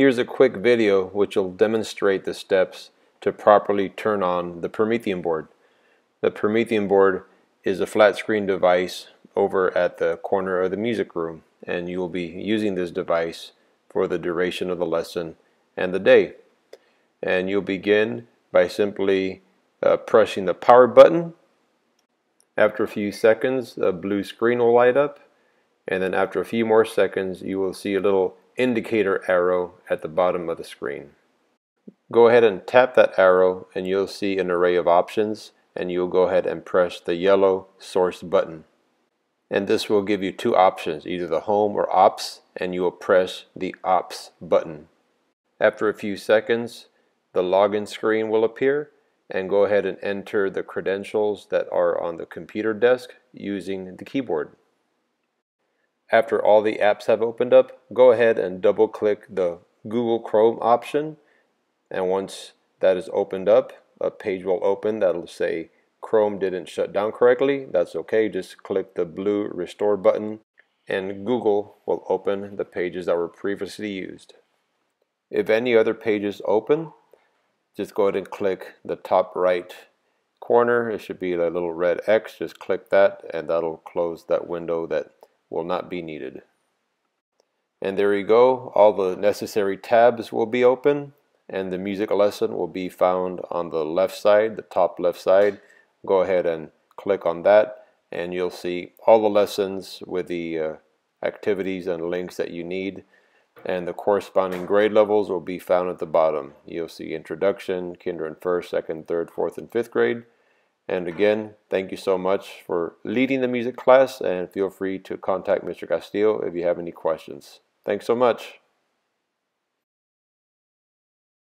Here's a quick video which will demonstrate the steps to properly turn on the Promethean board. The Promethean board is a flat screen device over at the corner of the music room and you will be using this device for the duration of the lesson and the day. And you'll begin by simply uh, pressing the power button. After a few seconds a blue screen will light up and then after a few more seconds you will see a little indicator arrow at the bottom of the screen. Go ahead and tap that arrow and you'll see an array of options and you'll go ahead and press the yellow source button. And this will give you two options, either the home or ops, and you will press the ops button. After a few seconds, the login screen will appear and go ahead and enter the credentials that are on the computer desk using the keyboard. After all the apps have opened up, go ahead and double click the Google Chrome option and once that is opened up, a page will open that'll say Chrome didn't shut down correctly. That's okay, just click the blue restore button and Google will open the pages that were previously used. If any other pages open, just go ahead and click the top right corner. It should be a little red X. Just click that and that'll close that window that will not be needed. And there you go, all the necessary tabs will be open and the music lesson will be found on the left side, the top left side. Go ahead and click on that and you'll see all the lessons with the uh, activities and links that you need and the corresponding grade levels will be found at the bottom. You'll see introduction, kinder and first, second, third, fourth, and fifth grade. And again, thank you so much for leading the music class and feel free to contact Mr. Castillo if you have any questions. Thanks so much.